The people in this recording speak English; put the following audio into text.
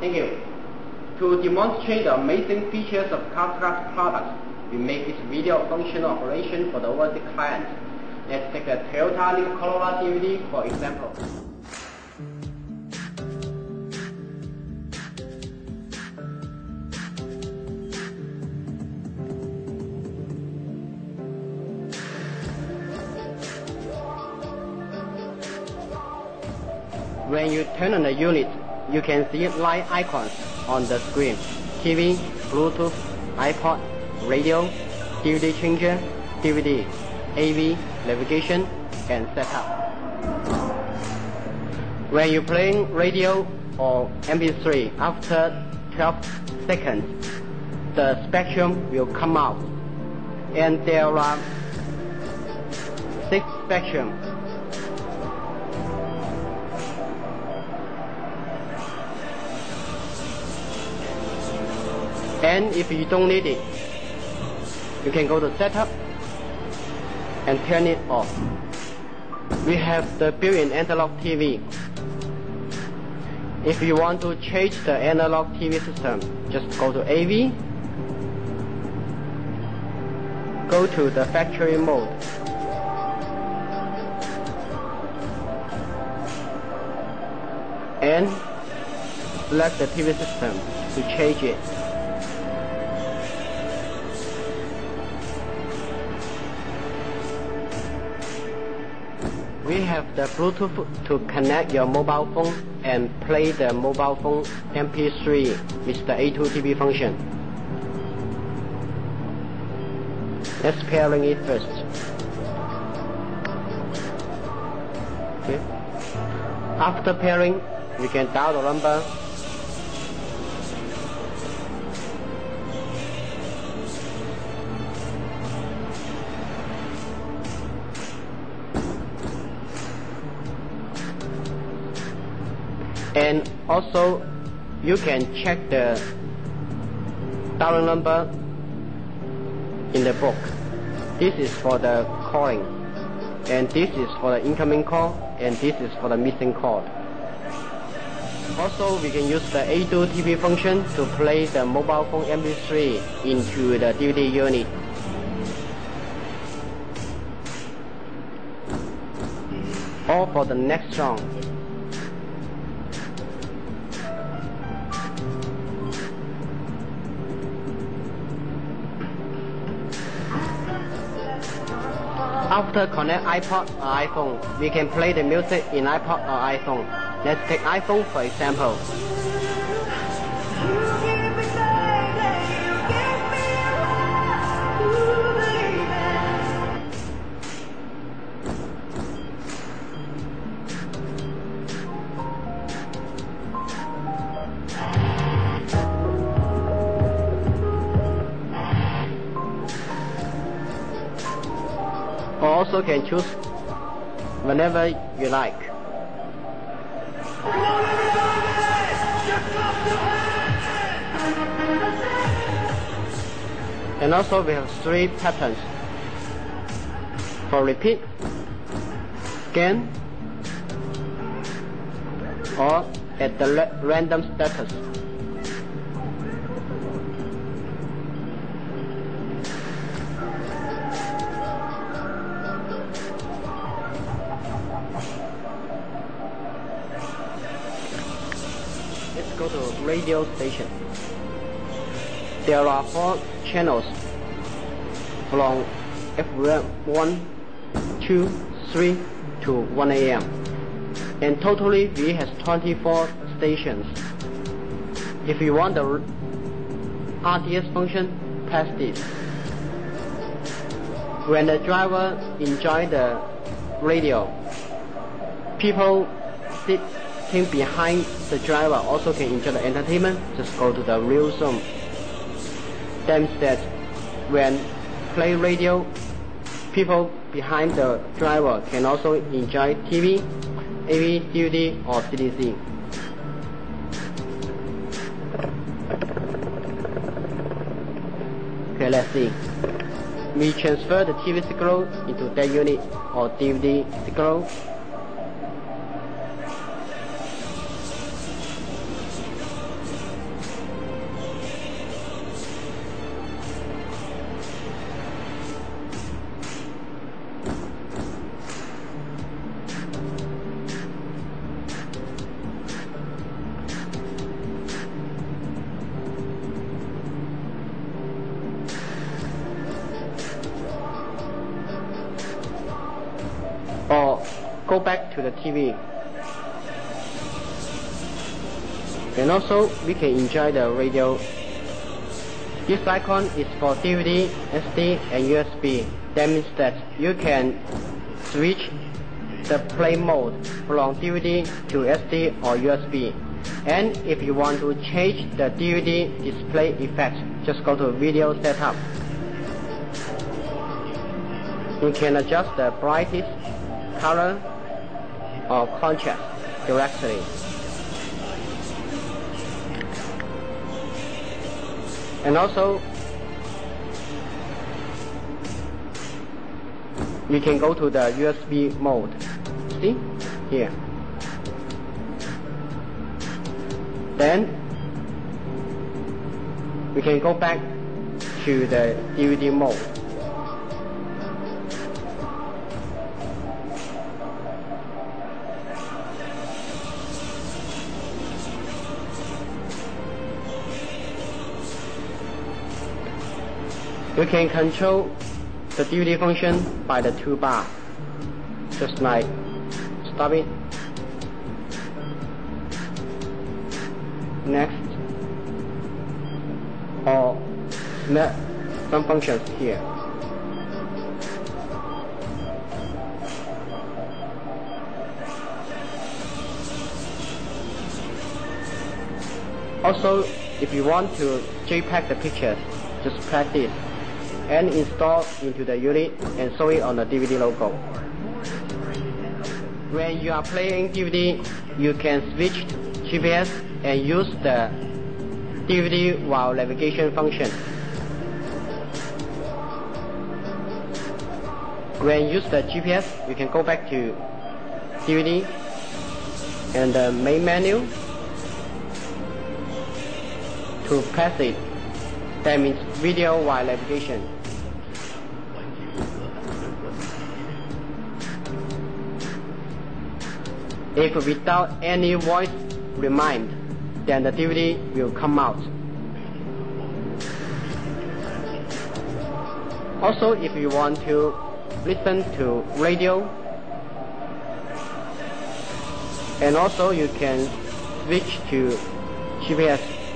Thank you. To demonstrate the amazing features of Caska's products, we make this video functional operation for the overseas client. Let's take a Toyota New Corolla DVD for example. When you turn on the unit, you can see light icons on the screen. TV, Bluetooth, iPod, radio, DVD changer, DVD, AV, navigation, and setup. When you playing radio or MP3 after 12 seconds, the spectrum will come out. And there are six spectrums And if you don't need it, you can go to setup and turn it off. We have the built-in analog TV. If you want to change the analog TV system, just go to AV, go to the factory mode. And select the TV system to change it. We have the Bluetooth to connect your mobile phone and play the mobile phone MP3 with the A2 TV function. Let's pairing it first. Okay. After pairing, we can dial the number and also you can check the dial number in the book. This is for the calling, and this is for the incoming call, and this is for the missing call. Also, we can use the A2DP function to play the mobile phone MP3 into the DVD unit. Or for the next song, After connect iPod or iPhone, we can play the music in iPod or iPhone. Let's take iPhone for example. Also can choose whenever you like. And also we have three patterns. For repeat, scan, or at the random status. Let's go to radio station. There are four channels from FM 1, 2, 3 to 1 AM. And totally we has 24 stations. If you want the RDS function, press this. When the driver enjoy the radio, people team behind the driver also can enjoy the entertainment, just go to the real zone. Then, that when play radio, people behind the driver can also enjoy TV, AV, DVD, or CDC. Okay, let's see. We transfer the TV signal into that unit or DVD signal go back to the TV. And also, we can enjoy the radio. This icon is for DVD, SD, and USB. That means that you can switch the play mode from DVD to SD or USB. And if you want to change the DVD display effect, just go to Video Setup. You can adjust the brightness color or contrast directly. And also, we can go to the USB mode. See? Here. Then, we can go back to the DVD mode. You can control the DVD function by the two toolbar, just like stop it, next, or select some functions here. Also, if you want to JPEG the pictures, just press this and install into the unit and show it on the DVD logo. When you are playing DVD, you can switch GPS and use the DVD while navigation function. When you use the GPS, you can go back to DVD and the main menu to press it. That means video while navigation. If without any voice remind, then the DVD will come out. Also, if you want to listen to radio, and also you can switch to GPS